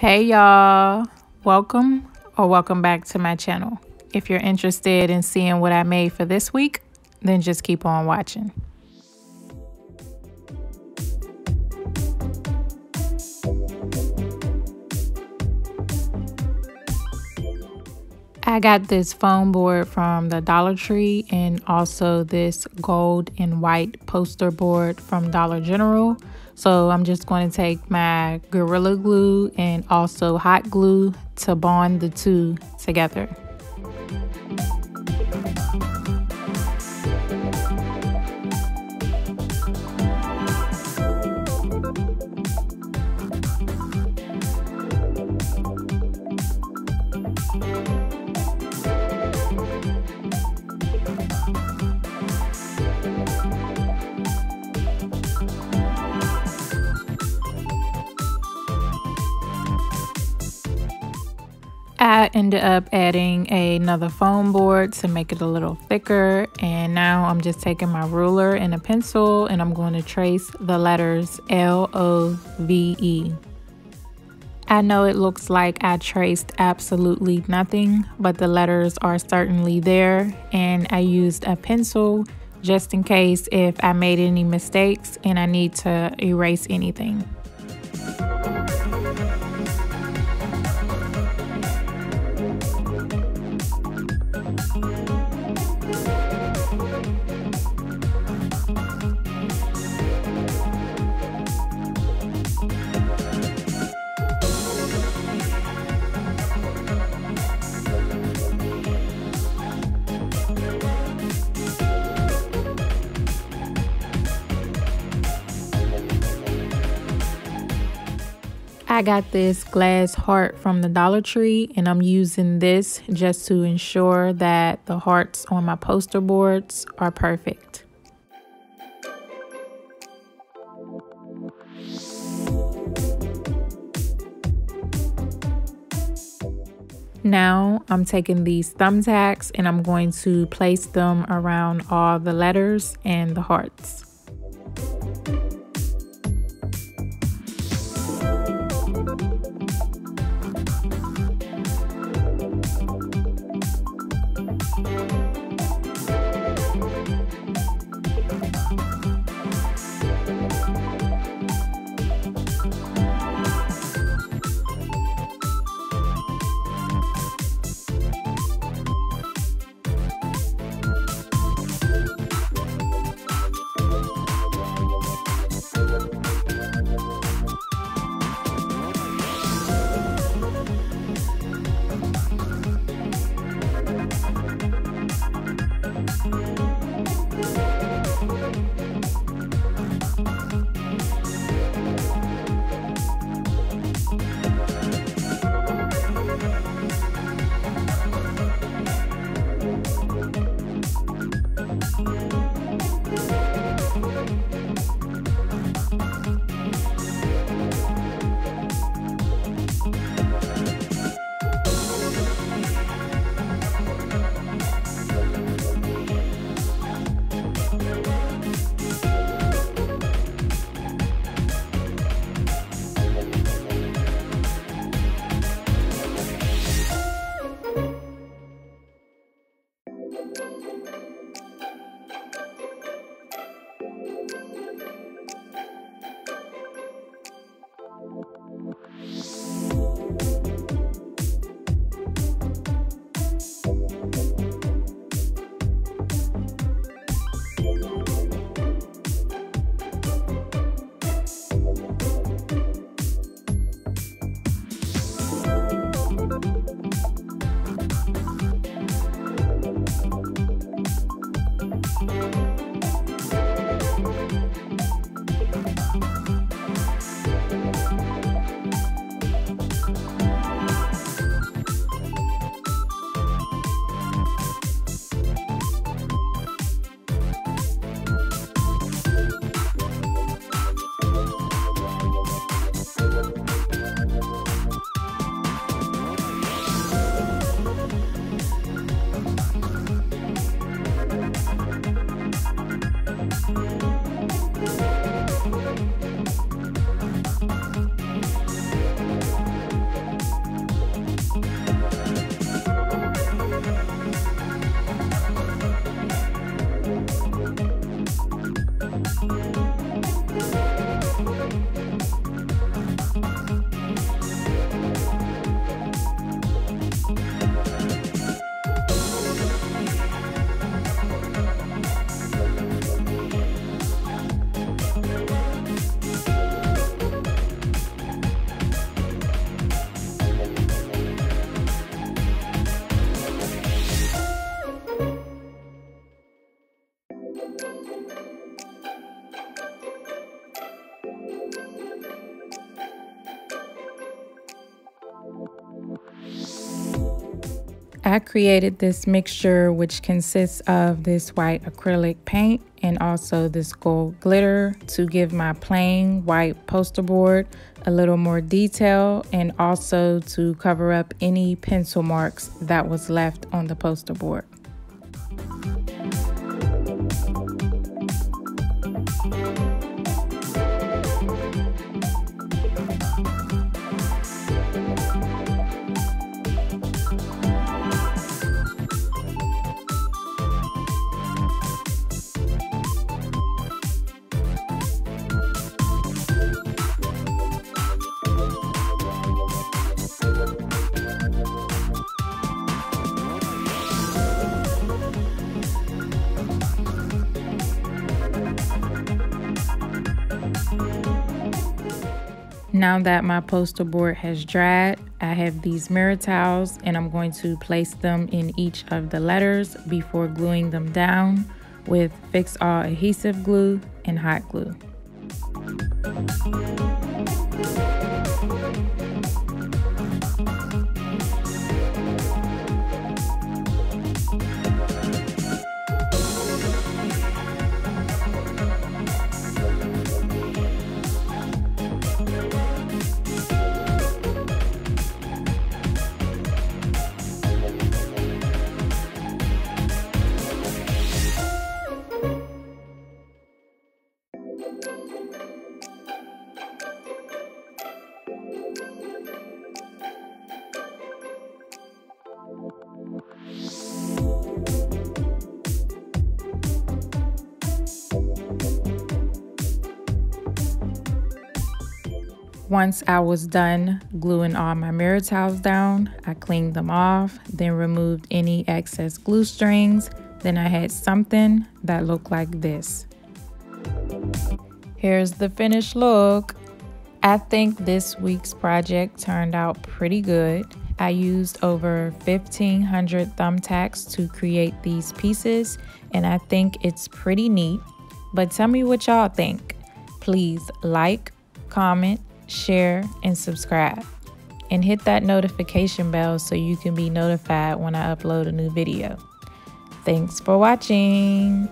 Hey y'all, welcome or welcome back to my channel. If you're interested in seeing what I made for this week, then just keep on watching. I got this foam board from the Dollar Tree and also this gold and white poster board from Dollar General. So I'm just going to take my Gorilla Glue and also hot glue to bond the two together. I ended up adding another foam board to make it a little thicker and now I'm just taking my ruler and a pencil and I'm going to trace the letters L-O-V-E. I know it looks like I traced absolutely nothing but the letters are certainly there and I used a pencil just in case if I made any mistakes and I need to erase anything. I got this glass heart from the Dollar Tree and I'm using this just to ensure that the hearts on my poster boards are perfect. Now I'm taking these thumbtacks and I'm going to place them around all the letters and the hearts. Bye. I created this mixture which consists of this white acrylic paint and also this gold glitter to give my plain white poster board a little more detail and also to cover up any pencil marks that was left on the poster board. Now that my poster board has dried, I have these mirror tiles and I'm going to place them in each of the letters before gluing them down with Fix All adhesive glue and hot glue. Once I was done gluing all my mirror tiles down, I cleaned them off, then removed any excess glue strings. Then I had something that looked like this. Here's the finished look. I think this week's project turned out pretty good. I used over 1500 thumbtacks to create these pieces and I think it's pretty neat. But tell me what y'all think. Please like, comment, share, and subscribe. And hit that notification bell so you can be notified when I upload a new video. Thanks for watching.